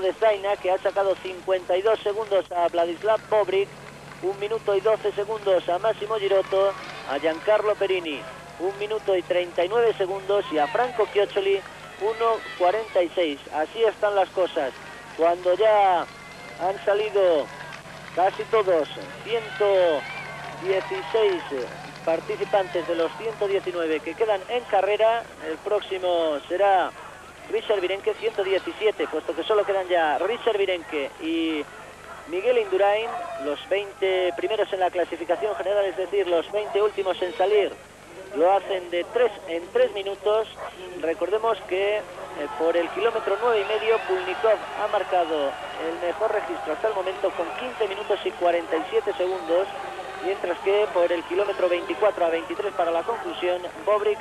De Zaina, que ha sacado 52 segundos a Vladislav Bobrik, un minuto y 12 segundos a Massimo Girotto, a Giancarlo Perini, un minuto y 39 segundos y a Franco Chioccioli 1.46. Así están las cosas. Cuando ya han salido casi todos, 116 participantes de los 119 que quedan en carrera, el próximo será Richard Virenque 117, puesto que solo quedan ya Richard Virenque y Miguel Indurain, los 20 primeros en la clasificación general, es decir, los 20 últimos en salir, lo hacen de 3 en 3 minutos. Recordemos que eh, por el kilómetro 9 y medio Pulnikov ha marcado el mejor registro hasta el momento con 15 minutos y 47 segundos, mientras que por el kilómetro 24 a 23 para la conclusión, Bobrik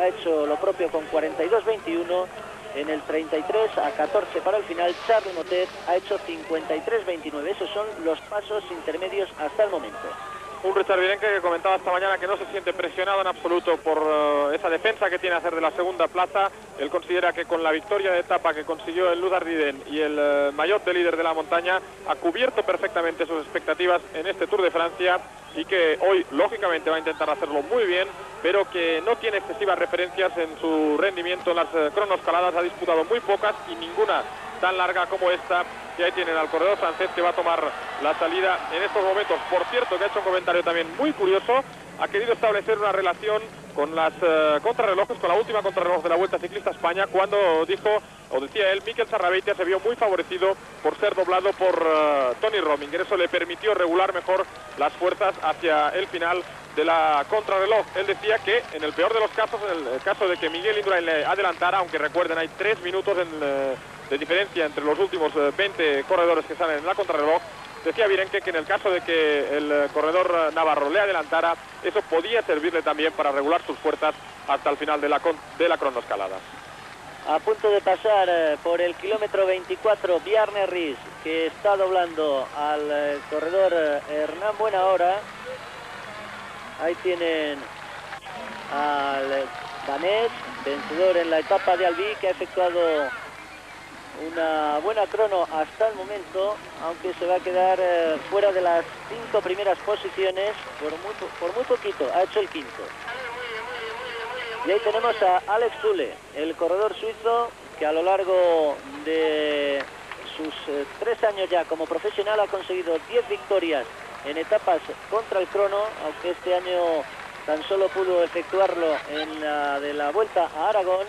ha hecho lo propio con 42-21 en el 33 a 14 para el final, Charlie Motet ha hecho 53-29. Esos son los pasos intermedios hasta el momento. Un Richard Virenque que comentaba esta mañana que no se siente presionado en absoluto por uh, esa defensa que tiene a hacer de la segunda plaza. Él considera que con la victoria de etapa que consiguió el Luz Ardiden y el uh, maillot de líder de la montaña ha cubierto perfectamente sus expectativas en este Tour de Francia y que hoy lógicamente va a intentar hacerlo muy bien, pero que no tiene excesivas referencias en su rendimiento en las uh, cronoscaladas, ha disputado muy pocas y ninguna tan larga como esta y ahí tienen al corredor francés que va a tomar la salida en estos momentos. Por cierto, que ha hecho un comentario también muy curioso, ha querido establecer una relación con las uh, contrarrelojes, con la última contrarreloj de la Vuelta Ciclista España, cuando dijo, o decía él, Miquel Sarrabeitia se vio muy favorecido por ser doblado por uh, Tony Rominger. Eso le permitió regular mejor las fuerzas hacia el final de la contrarreloj. Él decía que en el peor de los casos, en el caso de que Miguel Indurain le adelantara, aunque recuerden hay tres minutos en, uh, de diferencia entre los últimos 20 corredores que salen en la contrarreloj, decía Virenque que en el caso de que el corredor Navarro le adelantara, eso podía servirle también para regular sus fuerzas hasta el final de la, de la cronoescalada. A punto de pasar eh, por el kilómetro 24, Bjarne Riz, que está doblando al eh, corredor eh, Hernán Buenahora. Ahí tienen al danés, vencedor en la etapa de Albi, que ha efectuado una buena crono hasta el momento, aunque se va a quedar eh, fuera de las cinco primeras posiciones por muy, por muy poquito, ha hecho el quinto. Y ahí tenemos a Alex Zule, el corredor suizo que a lo largo de sus eh, tres años ya como profesional ha conseguido 10 victorias en etapas contra el crono, aunque este año tan solo pudo efectuarlo en la de la vuelta a Aragón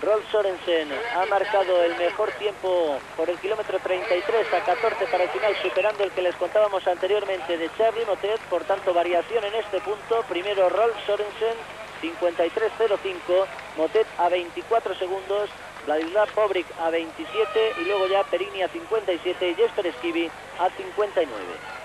Rolf Sorensen ha marcado el mejor tiempo por el kilómetro 33 a 14 para el final, superando el que les contábamos anteriormente de Charlie Motet. Por tanto, variación en este punto. Primero Rolf Sorensen, 53.05. Motet a 24 segundos. Vladislav Pobrik a 27 y luego ya Perini a 57 y Jesper Esquivi a 59.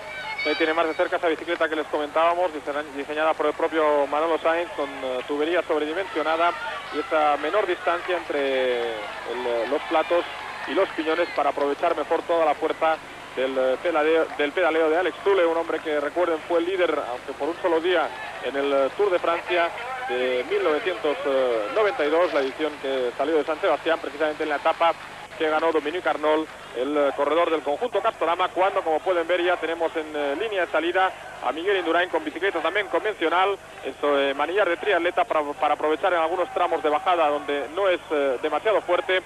Ahí tiene más de cerca esa bicicleta que les comentábamos, diseñada por el propio Manolo Sainz con uh, tubería sobredimensionada y esta menor distancia entre el, los platos y los piñones para aprovechar mejor toda la fuerza del pedaleo, del pedaleo de Alex Zule, un hombre que recuerden fue el líder, aunque por un solo día, en el Tour de Francia de 1992, la edición que salió de San Sebastián, precisamente en la etapa que ganó Dominique Arnold, el corredor del conjunto Castorama, cuando, como pueden ver, ya tenemos en eh, línea de salida a Miguel Indurain con bicicleta también convencional, de manillar de triatleta para, para, aprovechar en algunos tramos de bajada donde no es eh, demasiado fuerte.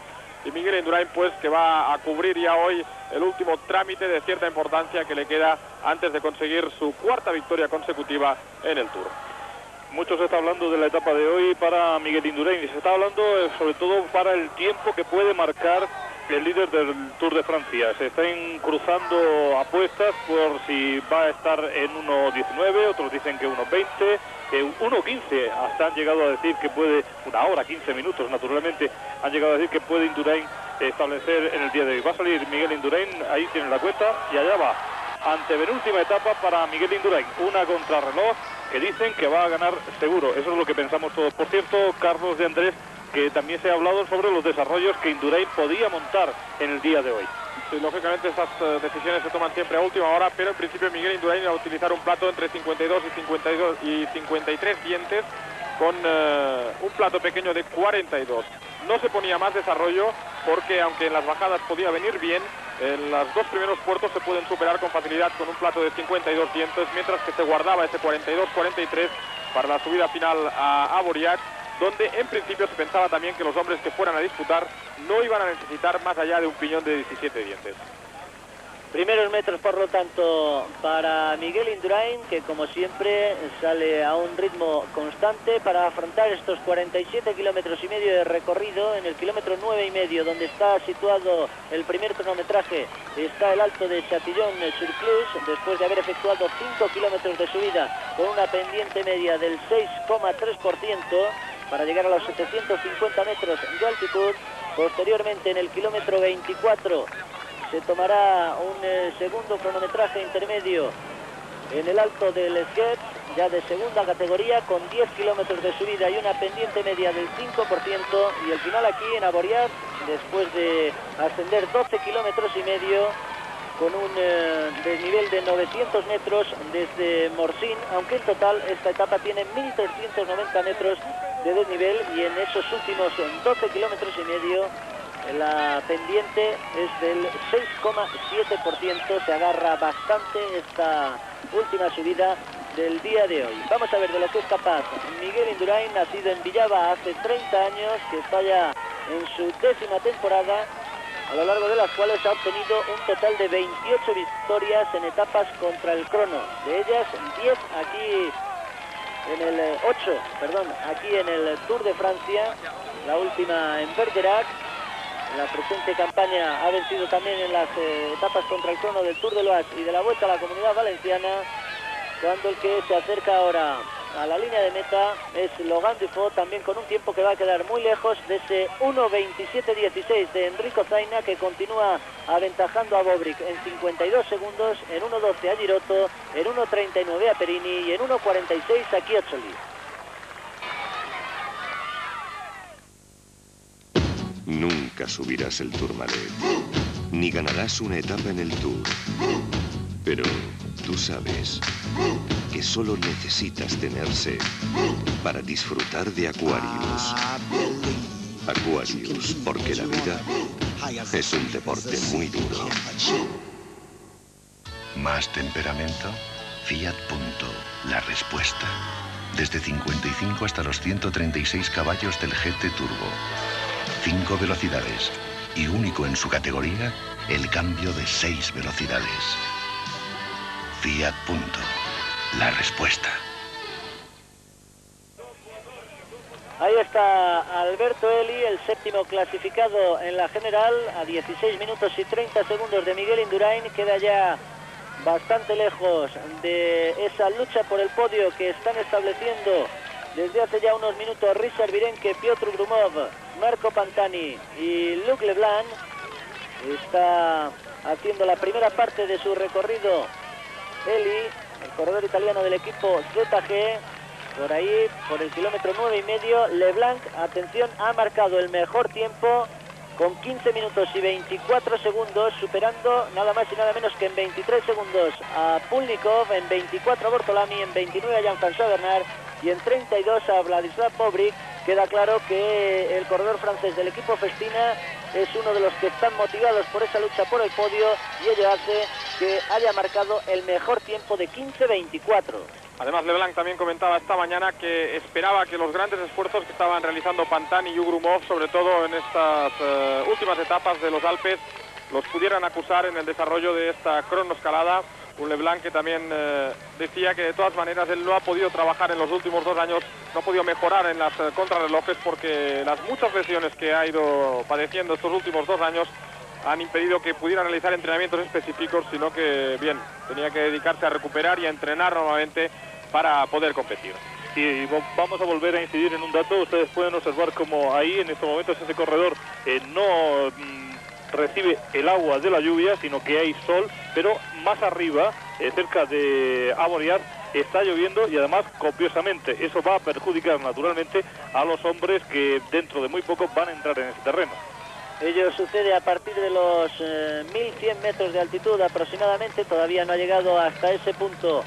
Y Miguel Indurain, pues, que va a cubrir ya hoy el último trámite de cierta importancia que le queda antes de conseguir su cuarta victoria consecutiva en el Tour. Mucho se está hablando de la etapa de hoy para Miguel Indurain y se está hablando eh, sobre todo para el tiempo que puede marcar el líder del Tour de Francia. Se están cruzando apuestas por si va a estar en 1.19, otros dicen que 1.20, que 1.15, hasta han llegado a decir que puede, una hora, 15 minutos naturalmente, han llegado a decir que puede Indurain establecer en el día de hoy. Va a salir Miguel Indurain, ahí tiene la cuenta y allá va. Antepenúltima etapa para Miguel Indurain, una contrarreloj que dicen que va a ganar seguro. Eso es lo que pensamos todos. Por cierto, Carlos de Andrés, que también se ha hablado sobre los desarrollos que Indurain podía montar en el día de hoy. Sí, lógicamente esas uh, decisiones se toman siempre a última hora, pero en principio Miguel Indurain va a utilizar un plato entre 52 y 52 y 53 dientes con uh, un plato pequeño de 42. No se ponía más desarrollo porque aunque en las bajadas podía venir bien, en los dos primeros puertos se pueden superar con facilidad con un plato de 52 dientes, mientras que se guardaba ese 42-43 para la subida final a Aboriac, donde en principio se pensaba también que los hombres que fueran a disputar no iban a necesitar más allá de un piñón de 17 dientes. Primeros metros, por lo tanto, para Miguel Indurain, que como siempre sale a un ritmo constante para afrontar estos 47 kilómetros y medio de recorrido. En el kilómetro 9 y medio, donde está situado el primer cronometraje, está el alto de Chatillon-sur-Clus, después de haber efectuado 5 kilómetros de subida con una pendiente media del 6,3% para llegar a los 750 metros de altitud. Posteriormente, en el kilómetro 24, se tomará un eh, segundo cronometraje intermedio en el alto del Sketch, ya de segunda categoría, con 10 kilómetros de subida y una pendiente media del 5%, y el final aquí en Aboriat, después de ascender 12 kilómetros y medio, con un eh, desnivel de 900 metros desde Morsín, aunque en total esta etapa tiene 1.390 metros de desnivel y en esos últimos 12 kilómetros y medio la pendiente es del 6,7%, se agarra bastante esta última subida del día de hoy. Vamos a ver de lo que es capaz Miguel Indurain, nacido en Villaba hace 30 años, que está ya en su décima temporada, a lo largo de las cuales ha obtenido un total de 28 victorias en etapas contra el crono, de ellas 10 aquí en el 8, perdón, aquí en el Tour de Francia, la última en Bergerac, la presente campaña ha vencido también en las eh, etapas contra el crono del Tour de Loas y de la Vuelta a la Comunidad Valenciana, cuando el que se acerca ahora a la línea de meta es Logan Dufo, también con un tiempo que va a quedar muy lejos de ese 1.27.16 de Enrico Zaina, que continúa aventajando a Bobrick en 52 segundos, en 1.12 a Giroto, en 1.39 a Perini y en 1.46 a Chioccioli. Nunca subirás el Tourmalet, ni ganarás una etapa en el Tour. Pero tú sabes que solo necesitas tenerse para disfrutar de Aquarius. Aquarius, porque la vida es un deporte muy duro. ¿Más temperamento? Fiat Punto, la respuesta. Desde 55 hasta los 136 caballos del GT Turbo. Cinco velocidades y único en su categoría, el cambio de seis velocidades. Fiat Punto. La respuesta. Ahí está Alberto Eli, el séptimo clasificado en la general, a 16 minutos y 30 segundos de Miguel Indurain. Queda ya bastante lejos de esa lucha por el podio que están estableciendo desde hace ya unos minutos Richard Virenque, Piotr Grumov, Marco Pantani y Luc Leblanc. Está haciendo la primera parte de su recorrido Eli, el corredor italiano del equipo ZG. Por ahí, por el kilómetro 9 y medio, Leblanc, atención, ha marcado el mejor tiempo con 15 minutos y 24 segundos, superando nada más y nada menos que en 23 segundos a Pulnikov, en 24 a Bortolami, en 29 a Jean-François Bernard y en 32 a Vladislav Pobrik. Queda claro que el corredor francés del equipo Festina es uno de los que están motivados por esa lucha por el podio y ello hace que haya marcado el mejor tiempo de 15-24. Además, Leblanc también comentaba esta mañana que esperaba que los grandes esfuerzos que estaban realizando Pantani y Ugrumov, sobre todo en estas eh, últimas etapas de los Alpes, los pudieran acusar en el desarrollo de esta cronoescalada un Leblanc que también eh, decía que de todas maneras él no ha podido trabajar en los últimos dos años, no ha podido mejorar en las eh, contrarrelojes porque las muchas lesiones que ha ido padeciendo estos últimos dos años han impedido que pudiera realizar entrenamientos específicos, sino que, bien, tenía que dedicarse a recuperar y a entrenar nuevamente para poder competir. Y vamos a volver a incidir en un dato. Ustedes pueden observar como ahí en estos momentos ese corredor eh, no mm, recibe el agua de la lluvia, sino que hay sol, pero más arriba, eh, cerca de Aboriat, está lloviendo y además copiosamente. Eso va a perjudicar naturalmente a los hombres que dentro de muy poco van a entrar en ese terreno. Ello sucede a partir de los 1.100 eh, metros de altitud aproximadamente, todavía no ha llegado hasta ese punto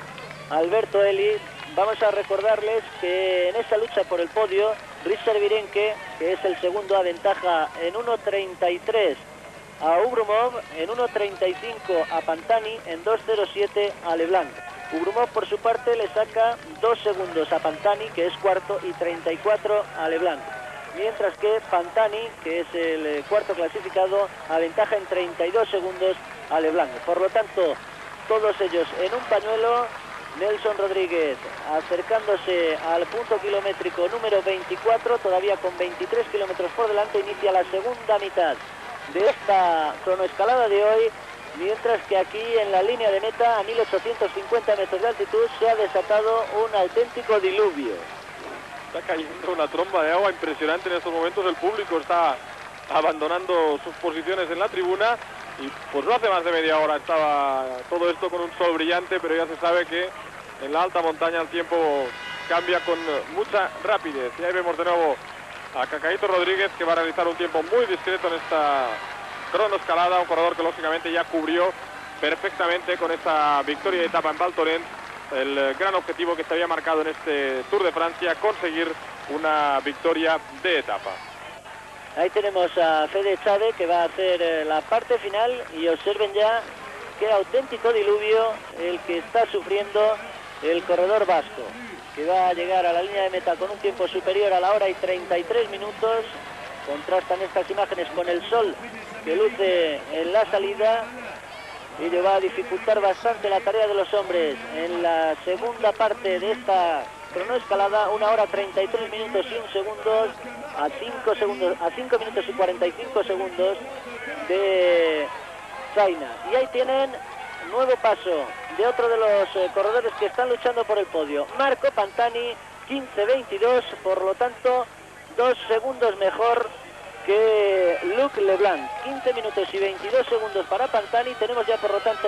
Alberto Eli. Vamos a recordarles que en esta lucha por el podio Richard Virenque, que es el segundo, aventaja en 1.33 a Ugrumov, en 1.35 a Pantani, en 2.07 a Leblanc. Ugrumov por su parte le saca dos segundos a Pantani, que es cuarto, y 34 a Leblanc. Mientras que Pantani, que es el eh, cuarto clasificado, aventaja en 32 segundos a Leblanc. Por lo tanto, todos ellos en un pañuelo. Nelson Rodríguez acercándose al punto kilométrico número 24, todavía con 23 kilómetros por delante, inicia la segunda mitad de esta cronoescalada de hoy mientras que aquí en la línea de meta a 1850 metros de altitud se ha desatado un auténtico diluvio. Está cayendo una tromba de agua impresionante en estos momentos, el público está abandonando sus posiciones en la tribuna y pues no hace más de media hora estaba todo esto con un sol brillante, pero ya se sabe que en la alta montaña el tiempo cambia con mucha rapidez. Y ahí vemos de nuevo a Cacaíto Rodríguez que va a realizar un tiempo muy discreto en esta cronoescalada, un corredor que lógicamente ya cubrió perfectamente con esta victoria de etapa en Val el gran objetivo que se había marcado en este Tour de Francia, conseguir una victoria de etapa. Ahí tenemos a Fede Chávez que va a hacer eh, la parte final y observen ya qué auténtico diluvio el que está sufriendo el corredor vasco, que va a llegar a la línea de meta con un tiempo superior a la hora y 33 minutos. Contrastan estas imágenes con el sol que luce en la salida le va a dificultar bastante la tarea de los hombres en la segunda parte de esta cronoescalada, una hora 33 minutos y un segundo a 5 segundos, a 5 minutos y 45 segundos de China. Y ahí tienen nuevo paso de otro de los eh, corredores que están luchando por el podio. Marco Pantani, 15-22, por lo tanto, dos segundos mejor que Luc Leblanc. 15 minutos y 22 segundos para Pantani. Tenemos ya, por lo tanto,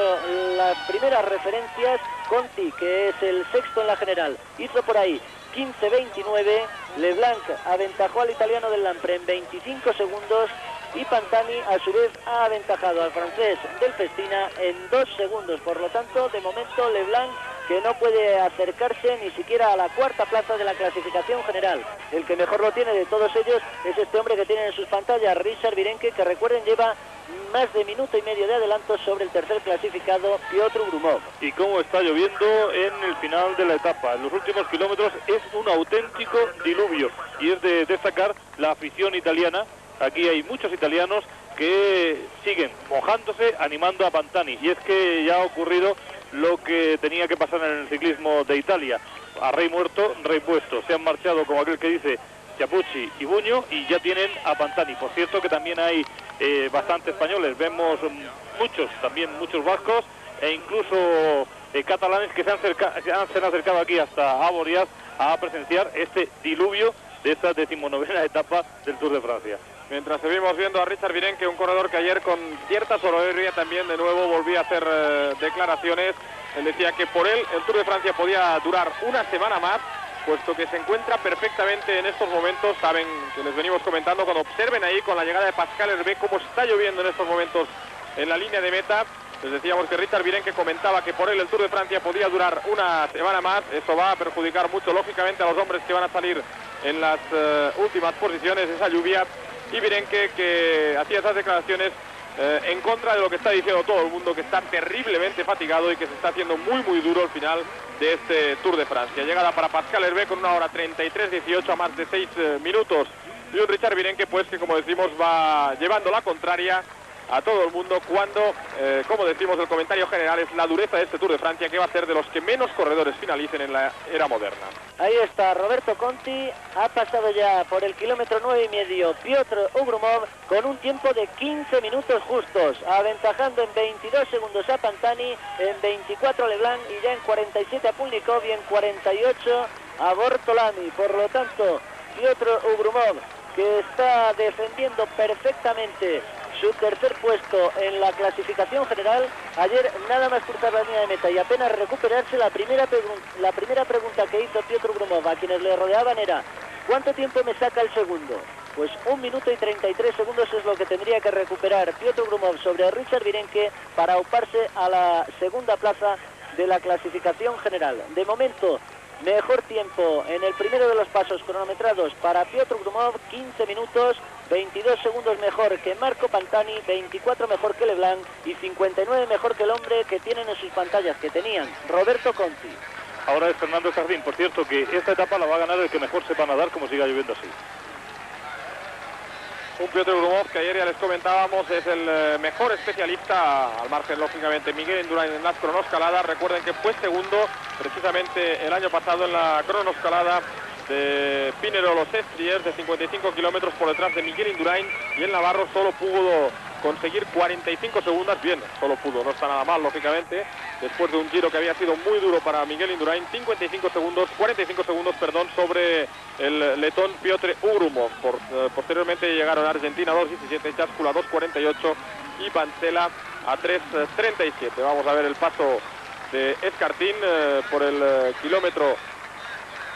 las primeras referencias. Conti, que es el sexto en la general, hizo por ahí 15-29. Leblanc aventajó al italiano del Lampre en 25 segundos. Y Pantani, a su vez, ha aventajado al francés del Festina en 2 segundos. Por lo tanto, de momento, Leblanc que no puede acercarse ni siquiera a la cuarta plaza de la clasificación general. El que mejor lo tiene de todos ellos es este hombre que tienen en sus pantallas, Richard Virenque, que recuerden lleva más de minuto y medio de adelanto sobre el tercer clasificado, Piotr Grumov. Y cómo está lloviendo en el final de la etapa. En los últimos kilómetros es un auténtico diluvio y es de destacar la afición italiana. Aquí hay muchos italianos que siguen mojándose, animando a Pantani. Y es que ya ha ocurrido lo que tenía que pasar en el ciclismo de Italia. A rey muerto, rey puesto. Se han marchado, como aquel que dice, Chapucci y Buño y ya tienen a Pantani. Por cierto que también hay eh, bastantes españoles. Vemos muchos, también muchos vascos e incluso eh, catalanes que se han, han acercado aquí hasta Aboriaz a presenciar este diluvio de esta decimonovena etapa del Tour de Francia. Mientras seguimos viendo a Richard Virenque, un corredor que ayer con cierta soberbia también de nuevo volvía a hacer eh, declaraciones. Él decía que por él el Tour de Francia podía durar una semana más, puesto que se encuentra perfectamente en estos momentos. Saben que les venimos comentando cuando observen ahí con la llegada de Pascal Hervé cómo está lloviendo en estos momentos en la línea de meta. Les decíamos que Richard Virenque comentaba que por él el Tour de Francia podía durar una semana más. Eso va a perjudicar mucho, lógicamente, a los hombres que van a salir en las eh, últimas posiciones. Esa lluvia y Virenque que hacía esas declaraciones eh, en contra de lo que está diciendo todo el mundo, que está terriblemente fatigado y que se está haciendo muy muy duro al final de este Tour de Francia. Llegada para Pascal Hervé con una hora 33-18 a más de 6 eh, minutos. Y un Richard Virenque pues que como decimos va llevando la contraria a todo el mundo cuando, eh, como decimos, el comentario general es la dureza de este Tour de Francia que va a ser de los que menos corredores finalicen en la era moderna. Ahí está Roberto Conti, ha pasado ya por el kilómetro 9 y medio Piotr Ugrumov con un tiempo de 15 minutos justos, aventajando en 22 segundos a Pantani, en 24 a Leblanc y ya en 47 a Pulnikov y en 48 a Bortolami. Por lo tanto, Piotr Ugrumov que está defendiendo perfectamente su tercer puesto en la clasificación general. Ayer nada más cruzar la línea de meta y apenas recuperarse, la primera, la primera pregunta que hizo Piotr Grumov a quienes le rodeaban era ¿cuánto tiempo me saca el segundo? Pues un minuto y 33 segundos es lo que tendría que recuperar Piotr Grumov sobre Richard Virenque para ocuparse a la segunda plaza de la clasificación general. De momento, Mejor tiempo en el primero de los pasos cronometrados para Piotr Grumov, 15 minutos, 22 segundos mejor que Marco Pantani, 24 mejor que Leblanc y 59 mejor que el hombre que tienen en sus pantallas, que tenían Roberto Conti. Ahora es Fernando Jardín. Por cierto, que esta etapa la va a ganar el que mejor sepa nadar como siga lloviendo así. Un Piotr Grumov que ayer ya les comentábamos es el eh, mejor especialista, al margen lógicamente Miguel Indurain en las cronoscaladas. Recuerden que fue segundo precisamente el año pasado en la cronoscalada de Pinero Los Estriers de 55 kilómetros por detrás de Miguel Indurain y el Navarro solo pudo conseguir 45 segundos, bien, solo pudo, no está nada mal, lógicamente, después de un giro que había sido muy duro para Miguel Indurain, 55 segundos, 45 segundos, perdón, sobre el letón Piotr Ugrumov. Por, eh, posteriormente llegaron Argentina 2.17, Chascula 2.48 y Pancela a 3.37. Vamos a ver el paso de Escartín eh, por el eh, kilómetro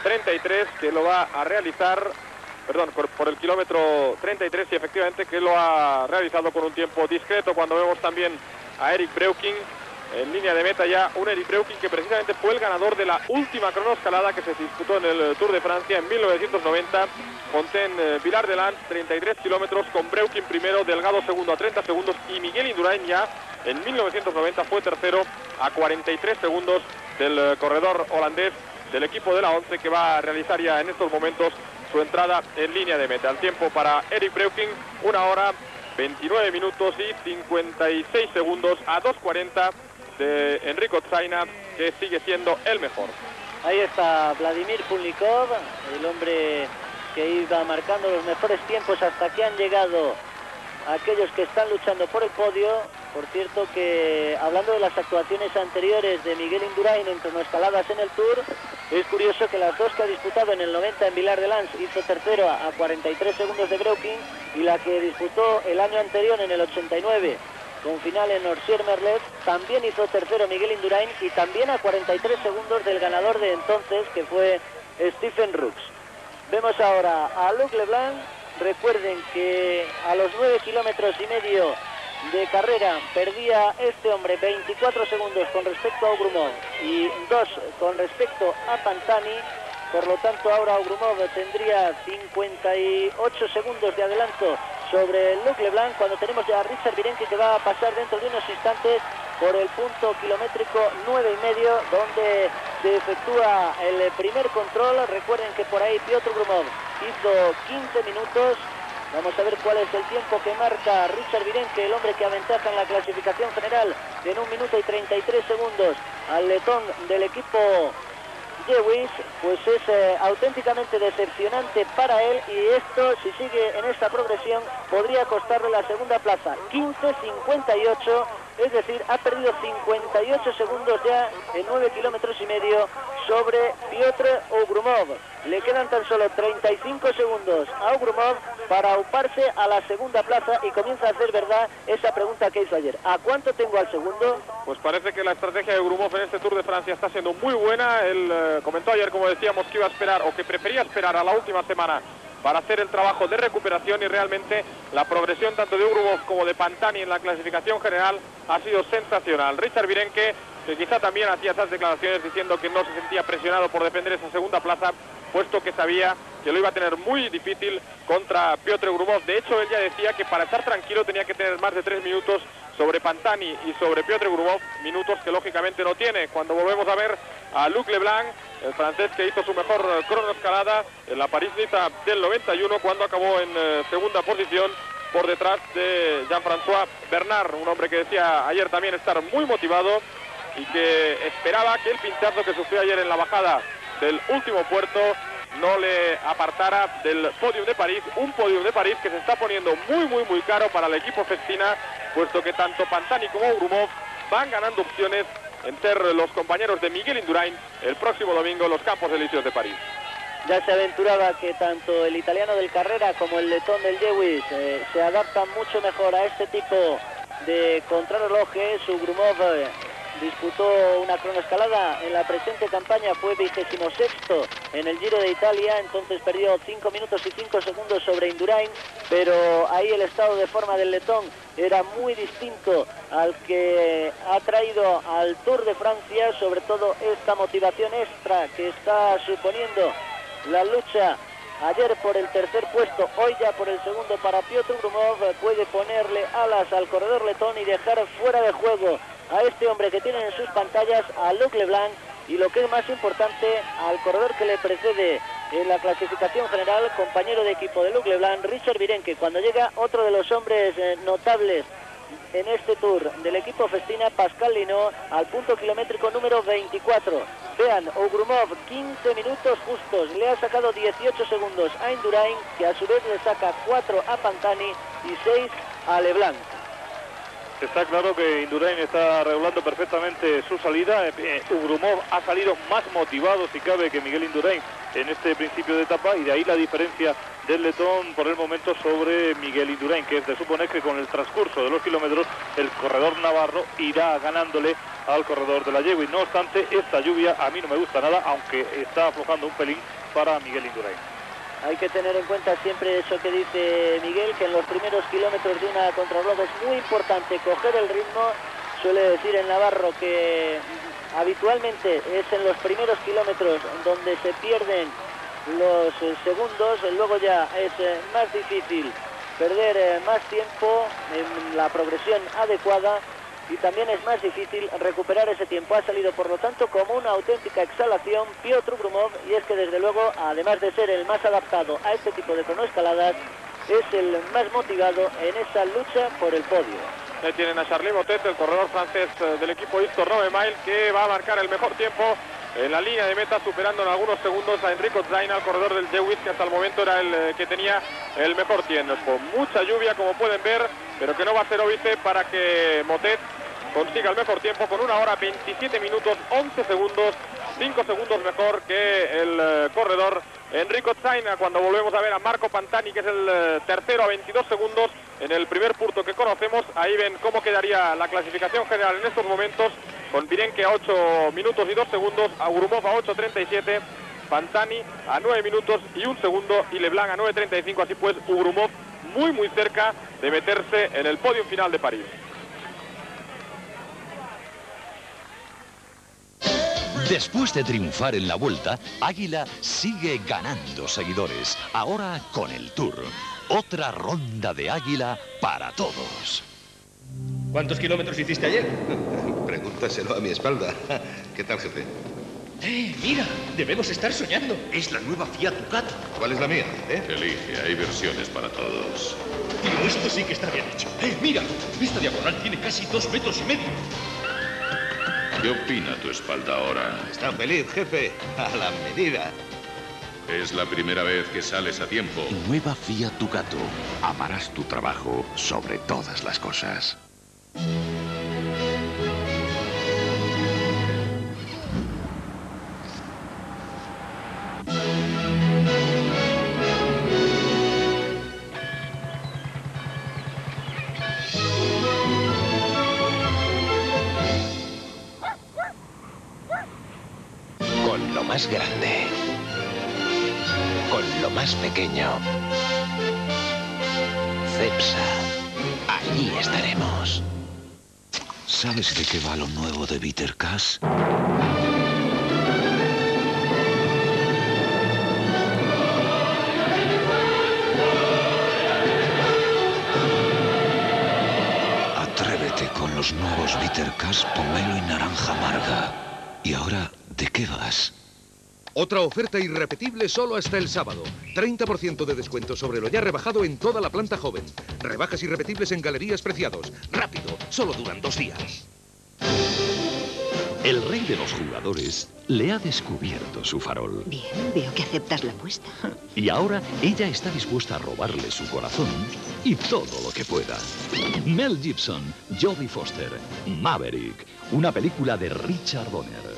33 que lo va a realizar perdón, por, el kilómetro 33 y efectivamente que lo ha realizado con un tiempo discreto cuando vemos también a Eric Breuking en línea de meta ya, un Eric Breuking que precisamente fue el ganador de la última cronoescalada que se disputó en el Tour de Francia en 1990, Fontaine Pilar de Lans, 33 kilómetros con Breuking primero, Delgado segundo a 30 segundos y Miguel Indurain ya en 1990 fue tercero a 43 segundos del eh, corredor holandés del equipo de la 11 que va a realizar ya en estos momentos su entrada en línea de meta. El tiempo para Eric Breuking, una hora 29 minutos y 56 segundos a 2.40 de Enrico Zaina, que sigue siendo el mejor. Ahí está Vladimir Pulnikov, el hombre que iba marcando los mejores tiempos hasta que han llegado aquellos que están luchando por el podio. Por cierto que hablando de las actuaciones anteriores de Miguel Indurain en escaladas en el Tour, es curioso que las dos que ha disputado en el 90 en Vilar de Lans hizo tercero a 43 segundos de Breuking y la que disputó el año anterior en el 89 con final en Orsier Merlet también hizo tercero Miguel Indurain y también a 43 segundos del ganador de entonces que fue Stephen Rooks. Vemos ahora a Luc Leblanc Recuerden que a los 9 kilómetros y medio de carrera perdía este hombre 24 segundos con respecto a Ogrumov y 2 con respecto a Pantani. Por lo tanto, ahora Ogrumov tendría 58 segundos de adelanto sobre Luc Leblanc cuando tenemos ya a Richard Virenque que va a pasar dentro de unos instantes por el punto kilométrico 9 y medio donde se efectúa el primer control. Recuerden que por ahí Piotr Grumov hizo 15 minutos. Vamos a ver cuál es el tiempo que marca Richard Virenque, el hombre que aventaja en la clasificación general en un minuto y 33 segundos al letón del equipo Lewis, pues es eh, auténticamente decepcionante para él y esto, si sigue en esta progresión, podría costarle la segunda plaza. 15-58 es decir, ha perdido 58 segundos ya en 9 kilómetros y medio sobre Piotr Ogrumov. Le quedan tan solo 35 segundos a Ogrumov para uparse a la segunda plaza y comienza a hacer verdad esa pregunta que hizo ayer. ¿A cuánto tengo al segundo? Pues parece que la estrategia de Ogrumov en este Tour de Francia está siendo muy buena. Él eh, comentó ayer, como decíamos, que iba a esperar o que prefería esperar a la última semana para hacer el trabajo de recuperación y realmente la progresión tanto de Ugrubov como de Pantani en la clasificación general ha sido sensacional. Richard Virenque, que quizá también hacía esas declaraciones diciendo que no se sentía presionado por defender esa segunda plaza, puesto que sabía que lo iba a tener muy difícil contra Piotr Grumov. De hecho, él ya decía que para estar tranquilo tenía que tener más de tres minutos sobre Pantani y sobre Piotr Grumov, minutos que lógicamente no tiene. Cuando volvemos a ver a Luc Leblanc, el francés que hizo su mejor cronoescalada en la París-Niza del 91, cuando acabó en eh, segunda posición por detrás de Jean-François Bernard, un hombre que decía ayer también estar muy motivado y que esperaba que el pinchazo que sufrió ayer en la bajada del último puerto no le apartara del podium de París, un podium de París que se está poniendo muy muy muy caro para el equipo Festina, puesto que tanto Pantani como Grumov van ganando opciones en ser los compañeros de Miguel Indurain el próximo domingo en los Campos Elíseos de París. Ya se aventuraba que tanto el italiano del Carrera como el letón del Lewis eh, se adaptan mucho mejor a este tipo de contrarrelojes. Su Grumov eh, disputó una cronoescalada. En la presente campaña, fue vigésimo sexto en el Giro de Italia, entonces perdió 5 minutos y 5 segundos sobre Indurain, pero ahí el estado de forma del letón era muy distinto al que ha traído al Tour de Francia, sobre todo esta motivación extra que está suponiendo la lucha ayer por el tercer puesto, hoy ya por el segundo para Piotr Grumov, puede ponerle alas al corredor letón y dejar fuera de juego a este hombre que tienen en sus pantallas, a Luc Leblanc, y lo que es más importante, al corredor que le precede en la clasificación general, compañero de equipo de Luc Leblanc, Richard Virenque, cuando llega otro de los hombres eh, notables en este tour del equipo Festina, Pascal Lino, al punto kilométrico número 24. Vean, Ogrumov, 15 minutos justos, le ha sacado 18 segundos a Indurain, que a su vez le saca 4 a Pantani y 6 a Leblanc. Está claro que Indurain está regulando perfectamente su salida. Eh, Ugrumov ha salido más motivado, si cabe, que Miguel Indurain en este principio de etapa y de ahí la diferencia del letón por el momento sobre Miguel Indurain, que es de suponer que con el transcurso de los kilómetros el corredor navarro irá ganándole al corredor de la Yegui. No obstante, esta lluvia a mí no me gusta nada, aunque está aflojando un pelín para Miguel Indurain. Hay que tener en cuenta siempre eso que dice Miguel, que en los primeros kilómetros de una contrarreloj es muy importante coger el ritmo. Suele decir el Navarro que habitualmente es en los primeros kilómetros donde se pierden los eh, segundos, luego ya es eh, más difícil perder eh, más tiempo en la progresión adecuada y también es más difícil recuperar ese tiempo. Ha salido, por lo tanto, como una auténtica exhalación Piotr Grumov y es que, desde luego, además de ser el más adaptado a este tipo de cronoescaladas, es el más motivado en esa lucha por el podio. Ahí tienen a Charlie Motet, el corredor francés eh, del equipo Histor 9 Mile, que va a marcar el mejor tiempo en la línea de meta, superando en algunos segundos a Enrico Zaina, el corredor del Jewis, que hasta el momento era el eh, que tenía el mejor tiempo. Mucha lluvia, como pueden ver, pero que no va a ser óbice para que Motet consiga el mejor tiempo con una hora 27 minutos 11 segundos, 5 segundos mejor que el eh, corredor Enrico Zaina cuando volvemos a ver a Marco Pantani que es el eh, tercero a 22 segundos en el primer punto que conocemos. Ahí ven cómo quedaría la clasificación general en estos momentos con Virenque a 8 minutos y 2 segundos, a Urumov a 8.37, Pantani a 9 minutos y 1 segundo y Leblanc a 9.35. Así pues, Urumov muy muy cerca de meterse en el podio final de París. Después de triunfar en la vuelta, Águila sigue ganando seguidores, ahora con el Tour. Otra ronda de Águila para todos. ¿Cuántos kilómetros hiciste ayer? Pregúntaselo a mi espalda. ¿Qué tal, jefe? ¡Eh, mira! Debemos estar soñando. Es la nueva Fiat Ducato. ¿Cuál es la mía? Eh? Elige, hay versiones para todos. Pero esto sí que está bien hecho. ¡Eh, mira! Esta diagonal tiene casi dos metros y medio. ¿Qué opina tu espalda ahora? Está feliz, jefe. A la medida. Es la primera vez que sales a tiempo. Nueva Fiat Ducato. Amarás tu trabajo sobre todas las cosas. Otra oferta irrepetible solo hasta el sábado. 30% de descuento sobre lo ya rebajado en toda la planta joven. Rebajas irrepetibles en galerías preciados. Rápido, solo duran dos días. El rey de los jugadores le ha descubierto su farol. Bien, veo que aceptas la apuesta. Y ahora ella está dispuesta a robarle su corazón y todo lo que pueda. Mel Gibson, Jodie Foster, Maverick, una película de Richard Donner.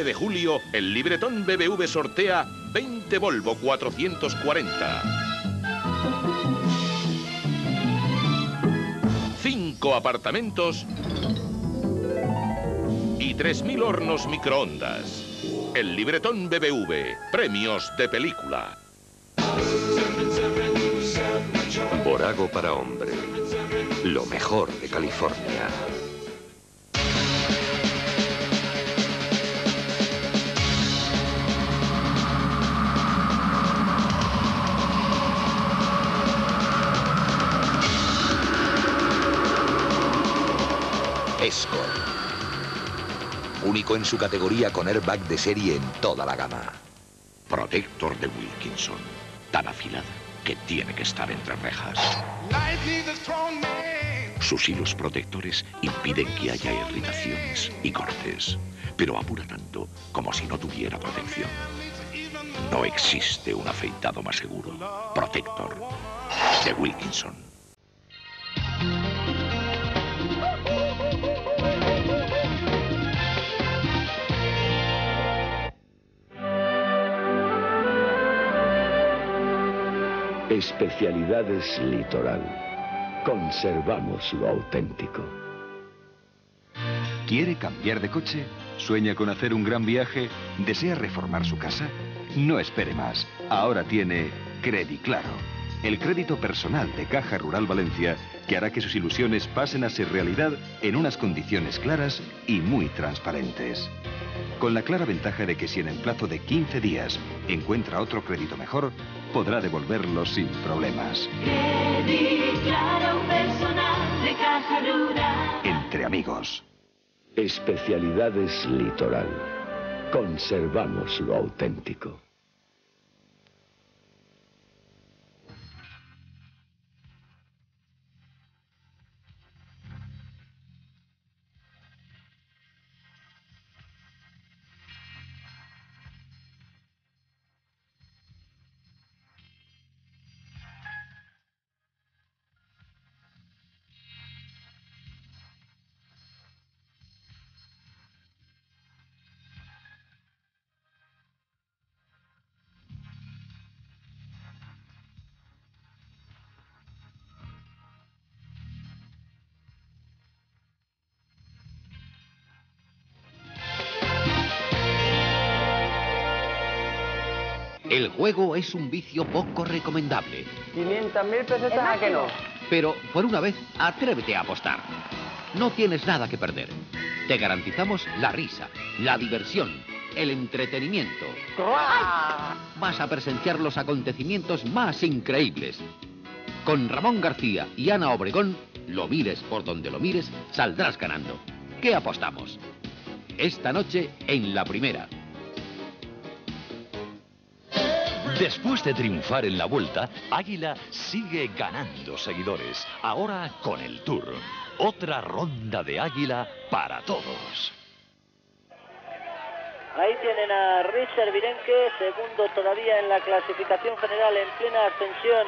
29 de julio, el libretón BBV sortea 20 Volvo 440. 5 apartamentos y 3.000 hornos microondas. El libretón BBV, premios de película. Borago para hombre. Lo mejor de California. Escort. Único en su categoría con airbag de serie en toda la gama. Protector de Wilkinson. Tan afilada que tiene que estar entre rejas. Sus hilos protectores impiden que haya irritaciones y cortes, pero apura tanto como si no tuviera protección. No existe un afeitado más seguro. Protector de Wilkinson. Especialidades Litoral. Conservamos lo auténtico. ¿Quiere cambiar de coche? ¿Sueña con hacer un gran viaje? ¿Desea reformar su casa? No espere más. Ahora tiene Claro, el crédito personal de Caja Rural Valencia que hará que sus ilusiones pasen a ser realidad en unas condiciones claras y muy transparentes. Con la clara ventaja de que si en el plazo de 15 días encuentra otro crédito mejor, podrá devolverlo sin problemas. Claro personal de Caja Rural. Entre amigos. Especialidades Litoral. Conservamos lo auténtico. El juego es un vicio poco recomendable. 500.000 pesetas a que no. Pero, por una vez, atrévete a apostar. No tienes nada que perder. Te garantizamos la risa, la diversión, el entretenimiento. Vas a presenciar los acontecimientos más increíbles. Con Ramón García y Ana Obregón, lo mires por donde lo mires, saldrás ganando. ¿Qué apostamos? Esta noche en la primera. Después de triunfar en la vuelta, Águila sigue ganando seguidores. Ahora con el Tour. Otra ronda de Águila para todos. Ahí tienen a Richard Virenque, segundo todavía en la clasificación general en plena ascensión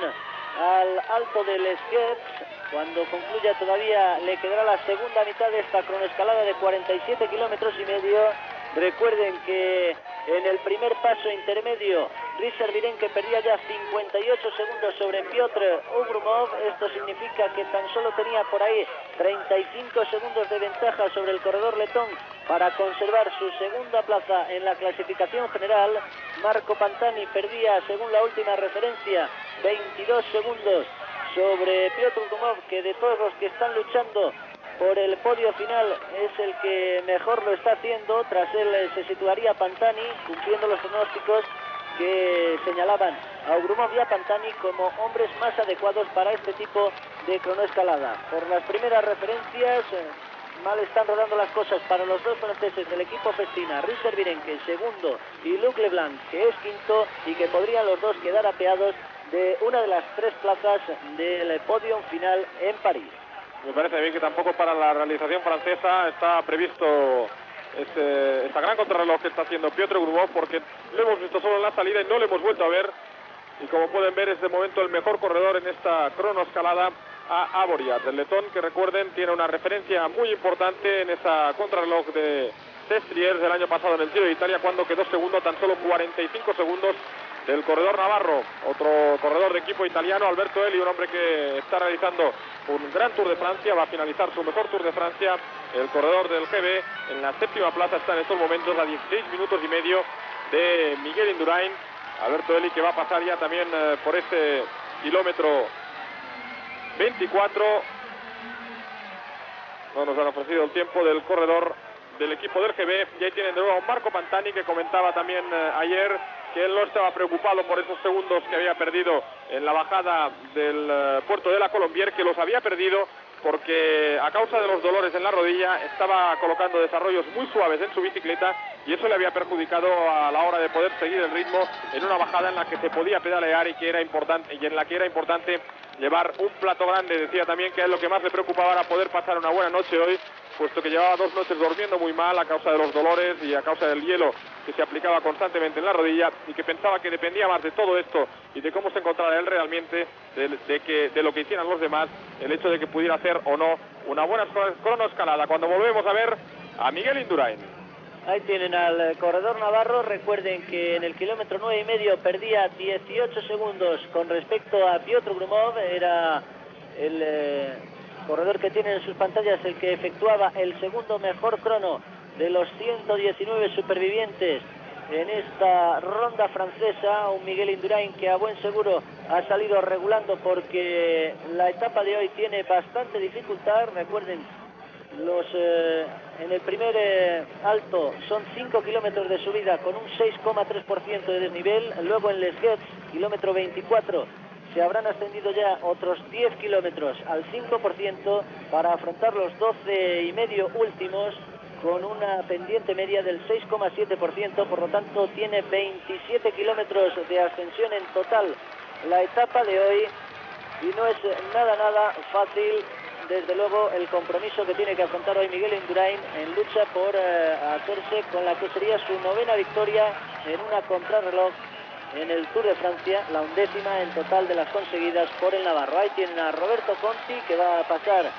al alto del Skeps. Cuando concluya todavía le quedará la segunda mitad de esta cronoescalada de 47 kilómetros y medio. Recuerden que en el primer paso intermedio, Richard Virenque perdía ya 58 segundos sobre Piotr Ugrumov. Esto significa que tan solo tenía por ahí 35 segundos de ventaja sobre el corredor letón para conservar su segunda plaza en la clasificación general. Marco Pantani perdía, según la última referencia, 22 segundos sobre Piotr Ugrumov, que de todos los que están luchando por el podio final es el que mejor lo está haciendo. Tras él eh, se situaría Pantani, cumpliendo los pronósticos que señalaban a Ugrumov y a Pantani como hombres más adecuados para este tipo de cronoescalada. Por las primeras referencias, eh, mal están rodando las cosas para los dos franceses del equipo Festina, Richard Virenque segundo y Luc Leblanc que es quinto y que podrían los dos quedar apeados de una de las tres plazas del podio final en París. Me parece bien que tampoco para la realización francesa está previsto este, esta gran contrarreloj que está haciendo Piotr Grubov porque lo hemos visto solo en la salida y no lo hemos vuelto a ver. Y como pueden ver es de momento el mejor corredor en esta cronoescalada a Avoriat. El letón que recuerden tiene una referencia muy importante en esa contrarreloj de Testriers del año pasado en el Giro de Italia cuando quedó segundo a tan solo 45 segundos del corredor navarro, otro corredor de equipo italiano, Alberto Eli, un hombre que está realizando un gran Tour de Francia, va a finalizar su mejor Tour de Francia, el corredor del GB en la séptima plaza está en estos momentos a 16 minutos y medio de Miguel Indurain, Alberto Eli que va a pasar ya también eh, por este kilómetro 24, no nos han ofrecido el tiempo del corredor del equipo del GB. Y ahí tienen de nuevo a Marco Pantani que comentaba también eh, ayer que él no estaba preocupado por esos segundos que había perdido en la bajada del eh, puerto de la Colombier, que los había perdido porque a causa de los dolores en la rodilla estaba colocando desarrollos muy suaves en su bicicleta y eso le había perjudicado a la hora de poder seguir el ritmo en una bajada en la que se podía pedalear y que era importante y en la que era importante llevar un plato grande. Decía también que es lo que más le preocupaba era poder pasar una buena noche hoy, puesto que llevaba dos noches durmiendo muy mal a causa de los dolores y a causa del hielo que se aplicaba constantemente en la rodilla y que pensaba que dependía más de todo esto y de cómo se encontrara él realmente, de, que, de lo que hicieran los demás, el hecho de que pudiera hacer o no una buena cronoescalada. Cuando volvemos a ver a Miguel Indurain. Ahí tienen al corredor Navarro. Recuerden que en el kilómetro nueve y medio perdía 18 segundos con respecto a Piotr Grumov. Era el eh, corredor que tienen en sus pantallas el que efectuaba el segundo mejor crono de los 119 supervivientes en esta ronda francesa. Un Miguel Indurain que a buen seguro ha salido regulando porque la etapa de hoy tiene bastante dificultad. Recuerden los, eh, en el primer eh, alto son 5 kilómetros de subida con un 6,3% de desnivel. Luego en Les Gets, kilómetro 24, se habrán ascendido ya otros 10 kilómetros al 5% para afrontar los 12 y medio últimos con una pendiente media del 6,7%, por lo tanto tiene 27 kilómetros de ascensión en total la etapa de hoy. Y no es nada nada fácil desde luego el compromiso que tiene que afrontar hoy Miguel Indurain en lucha por eh, hacerse con la que sería su novena victoria en una contrarreloj en el Tour de Francia, la undécima en total de las conseguidas por el Navarro. Ahí tienen a Roberto Conti que va a pasar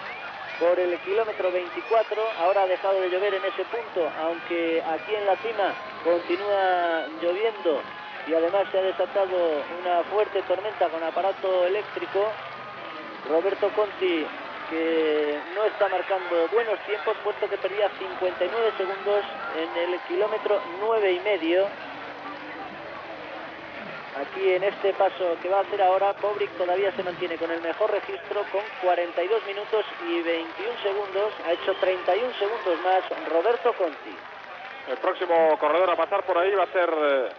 por el kilómetro 24. Ahora ha dejado de llover en ese punto, aunque aquí en la cima continúa lloviendo y además se ha desatado una fuerte tormenta con aparato eléctrico. Roberto Conti que no está marcando buenos tiempos, puesto que perdía 59 segundos en el kilómetro 9 y medio. Aquí en este paso que va a hacer ahora, Pobrick todavía se mantiene con el mejor registro con 42 minutos y 21 segundos. Ha hecho 31 segundos más Roberto Conti. El próximo corredor a pasar por ahí va a ser eh,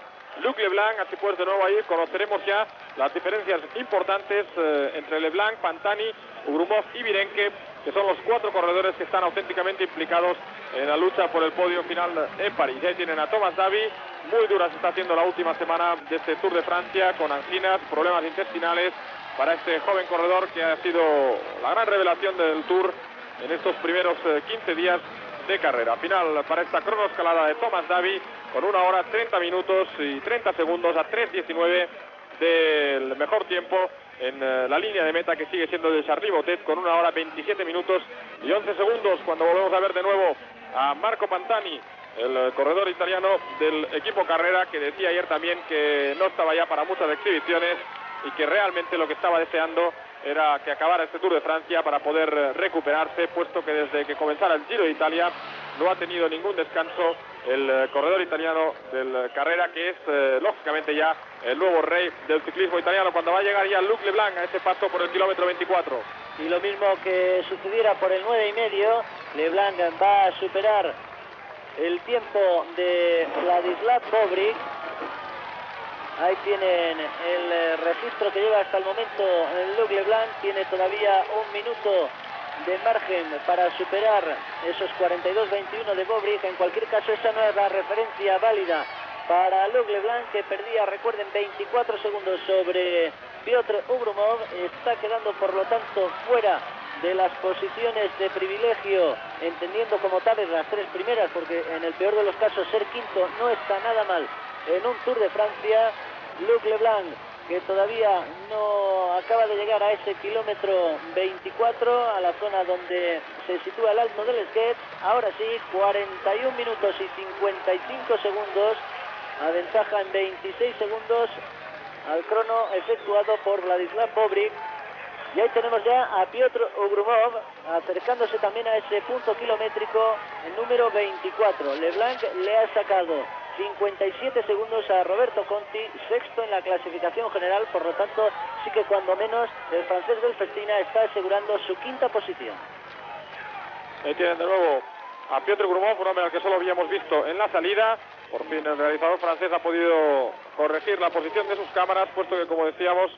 Luc Leblanc, así pues de nuevo ahí conoceremos ya las diferencias importantes eh, entre Leblanc, Pantani, Ugrumov y Virenque, que son los cuatro corredores que están auténticamente implicados en la lucha por el podio final en París. Ahí tienen a Thomas Davi, muy dura se está haciendo la última semana de este Tour de Francia, con anginas, problemas intestinales para este joven corredor que ha sido la gran revelación del Tour en estos primeros 15 eh, días de carrera. Final para esta cronoescalada de Thomas Davi con una hora 30 minutos y 30 segundos a 3.19 del mejor tiempo en eh, la línea de meta que sigue siendo de Charlie Botet con una hora 27 minutos y 11 segundos cuando volvemos a ver de nuevo a Marco Pantani, el corredor italiano del equipo Carrera que decía ayer también que no estaba ya para muchas exhibiciones y que realmente lo que estaba deseando era que acabara este Tour de Francia para poder eh, recuperarse, puesto que desde que comenzara el Giro de Italia no ha tenido ningún descanso el eh, corredor italiano del eh, carrera, que es lógicamente ya el nuevo rey del ciclismo italiano, cuando va a llegar ya Luc Leblanc a ese paso por el kilómetro 24. Y lo mismo que sucediera por el 9 y medio, Leblanc va a superar el tiempo de Vladislav Bobrik Ahí tienen el eh, registro que lleva hasta el momento Luc Leblanc. Tiene todavía un minuto de margen para superar esos 42-21 de Bobrich. En cualquier caso, esa no es la referencia válida para Luc Leblanc, que perdía, recuerden, 24 segundos sobre Piotr Ugrumov. Está quedando, por lo tanto, fuera de las posiciones de privilegio, entendiendo como tales las tres primeras, porque en el peor de los casos ser quinto no está nada mal en un Tour de Francia. Luc Leblanc que todavía no acaba de llegar a ese kilómetro 24, a la zona donde se sitúa el alto del sketch. Ahora sí, 41 minutos y 55 segundos, a ventaja en 26 segundos al crono efectuado por Vladislav Bobrik. Y ahí tenemos ya a Piotr Ugrumov acercándose también a ese punto kilométrico, el número 24. Leblanc le ha sacado 57 segundos a Roberto Conti, sexto en la clasificación general, por lo tanto, sí que cuando menos el francés del Festina está asegurando su quinta posición. Ahí tienen de nuevo a Piotr Grumov, un hombre al que solo habíamos visto en la salida. Por fin el realizador francés ha podido corregir la posición de sus cámaras, puesto que, como decíamos,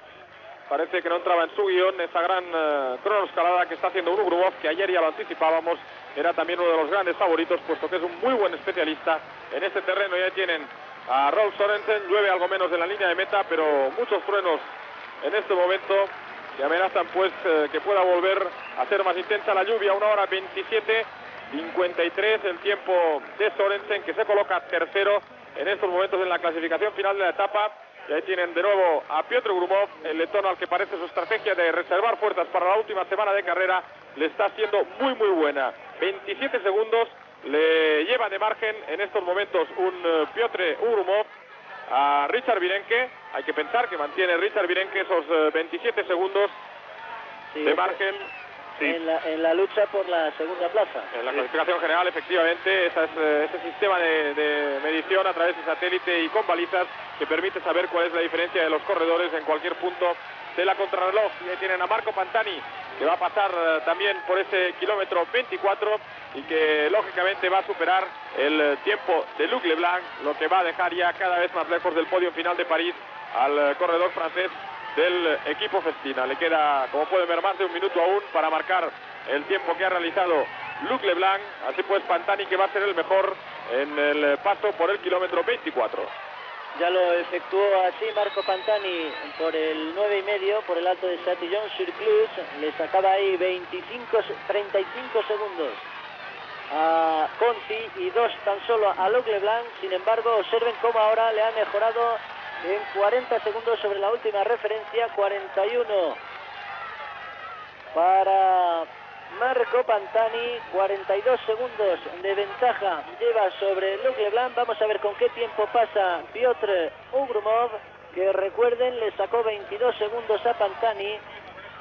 parece que no entraba en su guion esa gran uh, cronoescalada que está haciendo Grumov, que ayer ya lo anticipábamos, era también uno de los grandes favoritos, puesto que es un muy buen especialista en este terreno. Ya tienen a Rolf Sorensen, llueve algo menos en la línea de meta, pero muchos truenos en este momento que amenazan pues eh, que pueda volver a ser más intensa la lluvia. Una hora 27, 53 el tiempo de Sorensen, que se coloca tercero en estos momentos en la clasificación final de la etapa. Y ahí tienen de nuevo a Piotr Grumov, el letón al que parece su estrategia de reservar fuerzas para la última semana de carrera le está siendo muy muy buena. 27 segundos le lleva de margen en estos momentos un uh, Piotr Grumov a Richard Virenque. Hay que pensar que mantiene Richard Virenque esos uh, 27 segundos Sí, de ese- margen. Sí. En, la, en la lucha por la segunda plaza. En la clasificación general, efectivamente, esa es, eh, ese sistema de, de medición a través de satélite y con balizas que permite saber cuál es la diferencia de los corredores en cualquier punto de la contrarreloj. Y ahí tienen a Marco Pantani, que va a pasar eh, también por ese kilómetro 24 y que lógicamente va a superar el tiempo de Luc Leblanc, lo que va a dejar ya cada vez más lejos del podio final de París al eh, corredor francés del equipo Festina. Le queda, como pueden ver, más de un minuto aún para marcar el tiempo que ha realizado Luc Leblanc. Así pues, Pantani que va a ser el mejor en el paso por el kilómetro 24. Ya lo efectuó así Marco Pantani por el 9 y medio, por el alto de Chatillon sur Clus. Le sacaba ahí 25, 35 segundos a Conti y dos tan solo a Luc Leblanc. Sin embargo, observen cómo ahora le ha mejorado en 40 segundos sobre la última referencia, 41 para Marco Pantani, 42 segundos de ventaja lleva sobre Luc Leblanc. Vamos a ver con qué tiempo pasa Piotr Ugrumov, que recuerden le sacó 22 segundos a Pantani.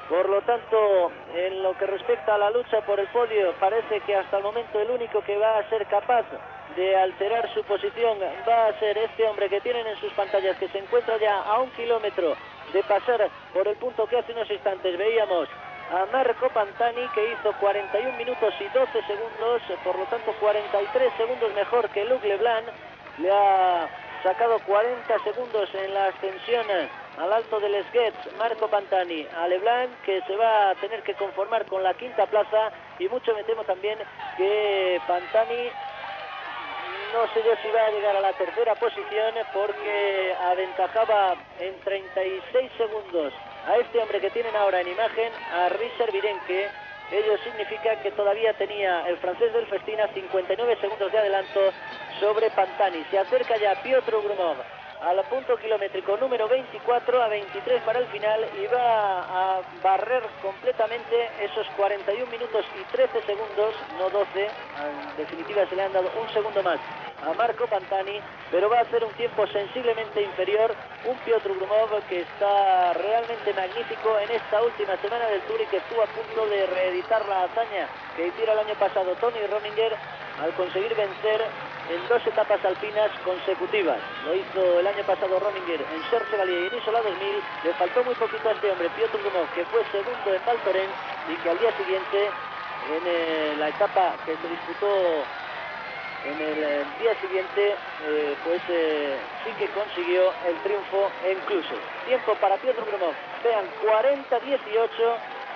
Por lo tanto, en lo que respecta a la lucha por el podio, parece que hasta el momento el único que va a ser capaz de alterar su posición va a ser este hombre que tienen en sus pantallas, que se encuentra ya a un kilómetro de pasar por el punto que hace unos instantes veíamos a Marco Pantani que hizo 41 minutos y 12 segundos, por lo tanto 43 segundos mejor que Luc Leblanc, le ha sacado 40 segundos en la ascensión al alto del Sketch Marco Pantani. A Leblanc que se va a tener que conformar con la quinta plaza y mucho me temo también que Pantani no sé yo si va a llegar a la tercera posición porque aventajaba en 36 segundos a este hombre que tienen ahora en imagen, a Richard Virenque. Ello significa que todavía tenía el francés del Festina 59 segundos de adelanto sobre Pantani. Se acerca ya Piotr Grumov al punto kilométrico número 24 a 23 para el final y va a barrer completamente esos 41 minutos y 13 segundos, no 12, en definitiva se le han dado un segundo más a Marco Pantani, pero va a ser un tiempo sensiblemente inferior, un Piotr Grumov que está realmente magnífico en esta última semana del Tour y que estuvo a punto de reeditar la hazaña que hiciera el año pasado Tony Rominger al conseguir vencer en dos etapas alpinas consecutivas. Lo hizo el año pasado Rominger en Ser Chevalier y en Isola 2000. Le faltó muy poquito a este hombre, Piotr Grumov, que fue segundo en Val Thorens y que al día siguiente, en eh, la etapa que se disputó en el eh, día siguiente, eh, pues eh, sí que consiguió el triunfo en Cluses. Tiempo para Piotr Grumov. Vean, 40-18,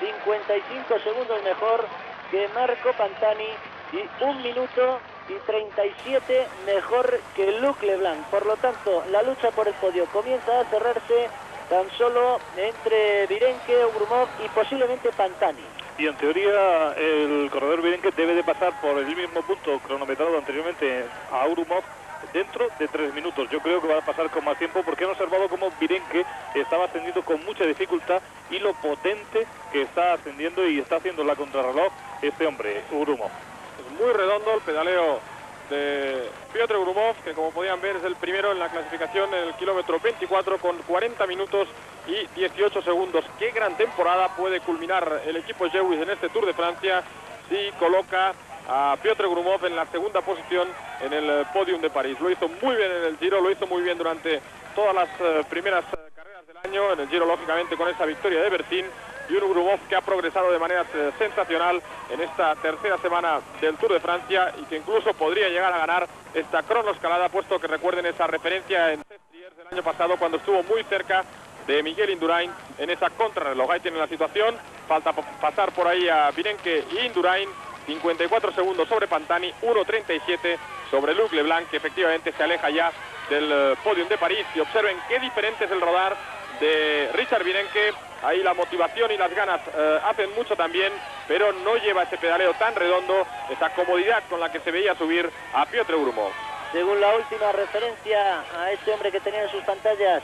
55 segundos mejor que Marco Pantani y un minuto y 37 mejor que Luc Leblanc. Por lo tanto, la lucha por el podio comienza a cerrarse tan solo entre Virenque, Grumov y posiblemente Pantani. Y en teoría el corredor Virenque debe de pasar por el mismo punto cronometrado anteriormente a Urumov dentro de tres minutos. Yo creo que va a pasar con más tiempo porque han observado cómo Virenque estaba ascendiendo con mucha dificultad y lo potente que está ascendiendo y está haciendo la contrarreloj este hombre, Urumov. Muy redondo el pedaleo de Piotr Grumov, que como podían ver es el primero en la clasificación en el kilómetro 24 con 40 minutos y 18 segundos. Qué gran temporada puede culminar el equipo Jewis en este Tour de Francia si coloca a Piotr Grumov en la segunda posición en el podium de París. Lo hizo muy bien en el Giro, lo hizo muy bien durante todas las eh, primeras eh, del año, en el Giro lógicamente con esa victoria de Bertín y un Grumov que ha progresado de manera sensacional en esta tercera semana del Tour de Francia y que incluso podría llegar a ganar esta cronoescalada, puesto que recuerden esa referencia en del año pasado cuando estuvo muy cerca de Miguel Indurain en esa contrarreloj. Ahí tienen la situación, falta pasar por ahí a Virenque y Indurain, 54 segundos sobre Pantani, 1.37 sobre Luc Leblanc, que efectivamente se aleja ya del eh, podium de París. Y observen qué diferente es el rodar de Richard Virenque. Ahí la motivación y las ganas eh, hacen mucho también, pero no lleva ese pedaleo tan redondo, esa comodidad con la que se veía subir a Piotr Urumov. Según la última referencia a este hombre que tenía en sus pantallas,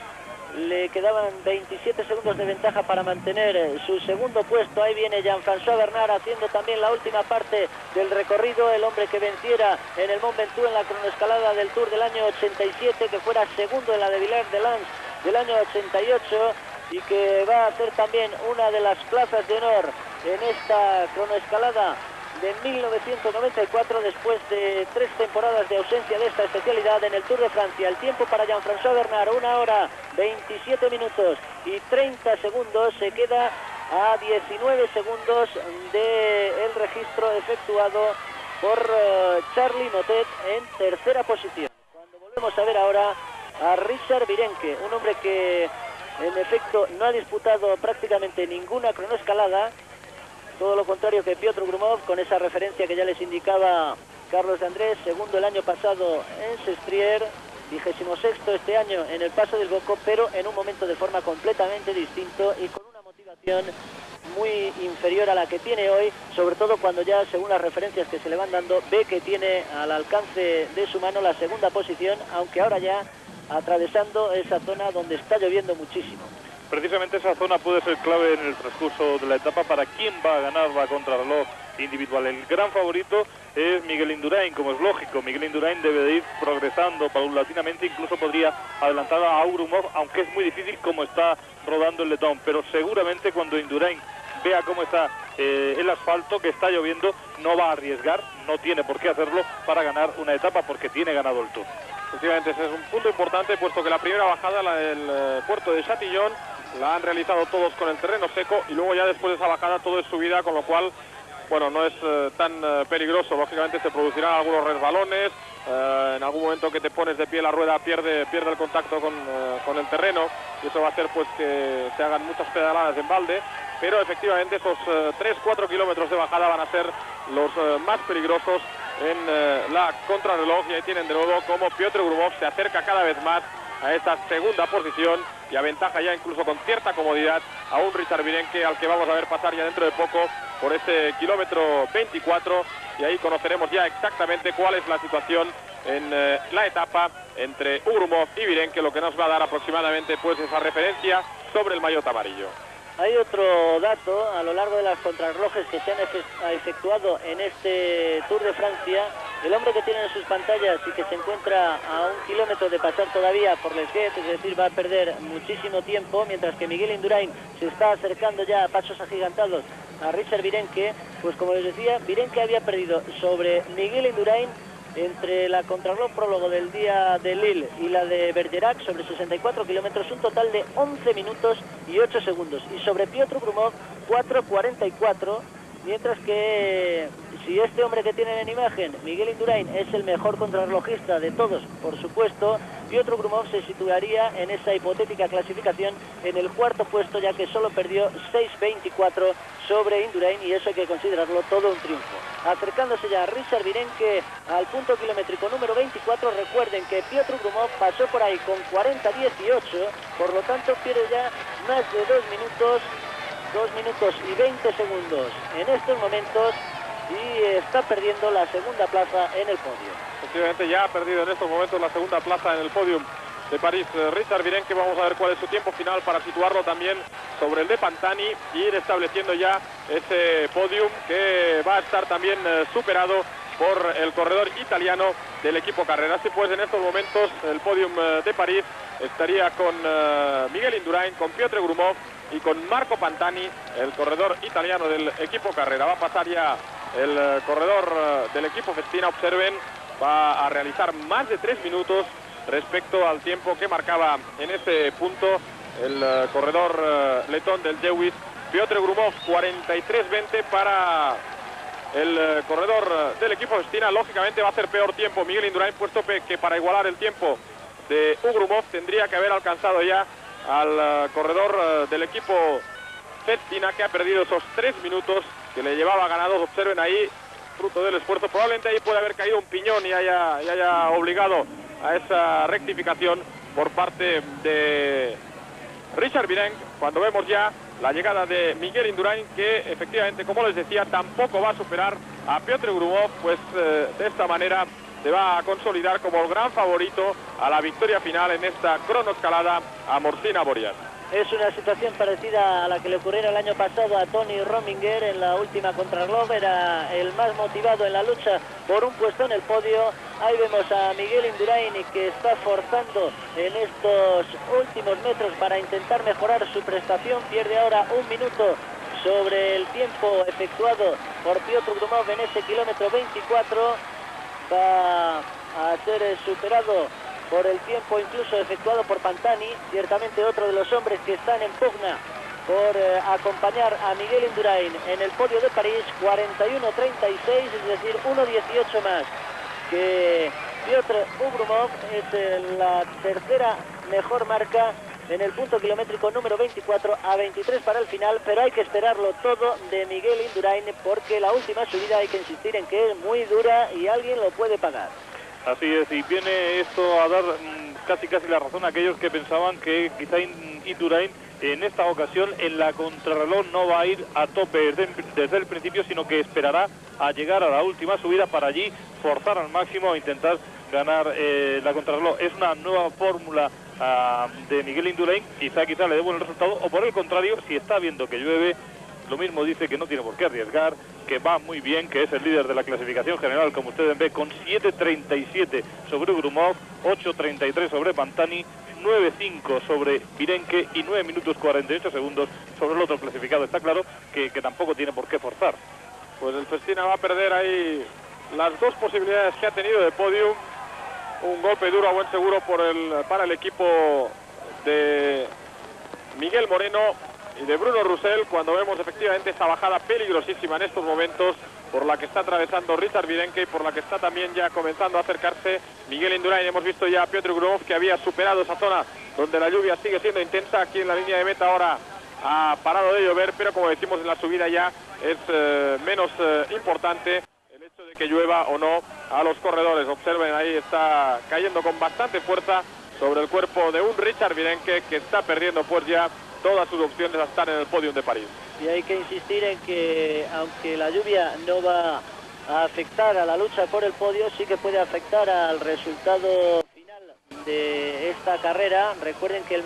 le quedaban 27 segundos de ventaja para mantener eh, su segundo puesto. Ahí viene Jean-François Bernard haciendo también la última parte del recorrido. El hombre que venciera en el Mont Ventoux en la cronoescalada del Tour del año 87, que fuera segundo en la de Villars de Lans del año 88 y que va a ser también una de las plazas de honor en esta cronoescalada de 1994 después de tres temporadas de ausencia de esta especialidad en el Tour de Francia. El tiempo para Jean-François Bernard, una hora 27 minutos y 30 segundos. Se queda a 19 segundos del registro efectuado por uh, Charlie Notet en tercera posición. Cuando volvemos a ver ahora a Richard Virenque, un hombre que en efecto no ha disputado prácticamente ninguna cronoescalada, todo lo contrario que Piotr Grumov, con esa referencia que ya les indicaba Carlos de Andrés, segundo el año pasado en Sestrier, vigésimo sexto este año en el Paso del Boco, pero en un momento de forma completamente distinto y con una motivación muy inferior a la que tiene hoy, sobre todo cuando ya, según las referencias que se le van dando, ve que tiene al alcance de su mano la segunda posición, aunque ahora ya atravesando esa zona donde está lloviendo muchísimo precisamente esa zona puede ser clave en el transcurso de la etapa para quién va a ganar la contrarreloj individual. El gran favorito es Miguel Indurain, como es lógico. Miguel Indurain debe de ir progresando paulatinamente, incluso podría adelantar a Aurumov, aunque es muy difícil como está rodando el letón. Pero seguramente cuando Indurain vea cómo está eh, el asfalto, que está lloviendo, no va a arriesgar, no tiene por qué hacerlo para ganar una etapa porque tiene ganado el Tour. Efectivamente, ese es un punto importante, puesto que la primera bajada, la del eh, puerto de Chatillon, la han realizado todos con el terreno seco y luego ya después de esa bajada todo es subida, con lo cual, bueno, no es eh, tan eh, peligroso. Lógicamente se producirán algunos resbalones, en algún momento que te pones de pie la rueda pierde, pierde el contacto con, con, el terreno y eso va a hacer pues que se hagan muchas pedaladas en balde. Pero efectivamente esos 3-4 kilómetros de bajada van a ser los más peligrosos en la contrarreloj y ahí tienen de nuevo como Piotr Grubov se acerca cada vez más a esta segunda posición y aventaja ya incluso con cierta comodidad a un Richard Virenque al que vamos a ver pasar ya dentro de poco por ese kilómetro 24 y ahí conoceremos ya exactamente cuál es la situación en eh, la etapa entre Urumov y Virenque, lo que nos va a dar aproximadamente pues esa referencia sobre el maillot amarillo. Hay otro dato a lo largo de las contrarrelojes que se han efectuado en este Tour de Francia. El hombre que tiene en sus pantallas y que se encuentra a un kilómetro de pasar todavía por Les Guet, es decir, va a perder muchísimo tiempo, mientras que Miguel Indurain se está acercando ya a pasos agigantados a Richard Virenque, pues como les decía, Virenque había perdido sobre Miguel Indurain entre la contrarreloj prólogo del día de Lille y la de Bergerac sobre 64 kilómetros, un total de 11 minutos y 8 segundos. Y sobre Piotr Grumov, 4.44, mientras que si este hombre que tienen en imagen, Miguel Indurain, es el mejor contrarrelojista de todos, por supuesto, Piotr Grumov se situaría en esa hipotética clasificación en el cuarto puesto, ya que solo perdió 6.24 sobre Indurain y eso hay que considerarlo todo un triunfo. Acercándose ya a Richard Virenque al punto kilométrico número 24, recuerden que Piotr Grumov pasó por ahí con 40-18, por lo tanto pierde ya más de dos minutos, dos minutos y 20 segundos en estos momentos y está perdiendo la segunda plaza en el podio. Efectivamente ya ha perdido en estos momentos la segunda plaza en el podium de París. Eh, Richard Virenque, vamos a ver cuál es su tiempo final para situarlo también sobre el de Pantani y ir estableciendo ya ese podium que va a estar también eh, superado por el corredor italiano del equipo Carrera. Así pues, en estos momentos el podium eh, de París estaría con Miguel Indurain, con Piotr Grumov y con Marco Pantani, el corredor italiano del equipo Carrera. Va a pasar ya el eh, corredor eh, del equipo Festina, observen, va a realizar más de tres minutos respecto al tiempo que marcaba en ese punto el eh, corredor letón del Jewis. Piotr Grumov 43-20 para el corredor del equipo Festina. Lógicamente va a hacer peor tiempo Miguel Indurain, puesto que para igualar el tiempo de Ugrumov tendría que haber alcanzado ya al eh, corredor eh, del equipo Festina, que ha perdido esos tres minutos que le llevaba ganados. Observen ahí, fruto del esfuerzo. Probablemente ahí puede haber caído un piñón y haya, haya obligado a esa rectificación por parte de Richard Virenque, cuando vemos ya la llegada de Miguel Indurain, que efectivamente, como les decía, tampoco va a superar a Piotr Grumov, pues eh, de esta manera se va a consolidar como el gran favorito a la victoria final en esta cronoescalada a Morsina Boriat. Es una situación parecida a la que le ocurriera el año pasado a Tony Rominger en la última contrarreloj. Era el más motivado en la lucha por un puesto en el podio. Ahí vemos a Miguel Indurain que está forzando en estos últimos metros para intentar mejorar su prestación. Pierde ahora un minuto sobre el tiempo efectuado por Piotr Grumov en ese kilómetro 24. Va a ser eh, superado por el tiempo incluso efectuado por Pantani, ciertamente otro de los hombres que están en pugna por eh, acompañar a Miguel Indurain en el podio de París, 41-36, es decir, 1-18 más que Piotr Ugrumov, es eh, la tercera mejor marca en el punto kilométrico número 24 a 23 para el final, pero hay que esperarlo todo de Miguel Indurain porque la última subida hay que insistir en que es muy dura y alguien lo puede pagar. Así es, y viene esto a dar mm, casi casi la razón a aquellos que pensaban que quizá In- Indurain en esta ocasión en la contrarreloj no va a ir a tope desde, el principio, sino que esperará a llegar a la última subida para allí forzar al máximo a intentar ganar eh, la contrarreloj. Es una nueva fórmula ah, de Miguel Indurain, quizá quizá le dé buen resultado, o por el contrario, si está viendo que llueve, lo mismo dice que no tiene por qué arriesgar, que va muy bien, que es el líder de la clasificación general, como ustedes ven, con 7.37 sobre Grumov, 8.33 sobre Pantani, 9.5 sobre Virenque y 9 minutos 48 segundos sobre el otro clasificado. Está claro que, que tampoco tiene por qué forzar. Pues el Festina va a perder ahí las dos posibilidades que ha tenido de podium. Un golpe duro a buen seguro por el, para el equipo de Miguel Moreno y de Bruno Roussel cuando vemos efectivamente esa bajada peligrosísima en estos momentos por la que está atravesando Richard Virenque y por la que está también ya comenzando a acercarse Miguel Indurain. Hemos visto ya a Piotr Grumov que había superado esa zona donde la lluvia sigue siendo intensa. Aquí en la línea de meta ahora ha parado de llover, pero como decimos en la subida ya es eh, menos eh, importante que llueva o no a los corredores. Observen, ahí está cayendo con bastante fuerza sobre el cuerpo de un Richard Virenque que está perdiendo pues ya todas sus opciones a estar en el podium de París. Y hay que insistir en que aunque la lluvia no va a afectar a la lucha por el podio, sí que puede afectar al resultado final de esta carrera. Recuerden que el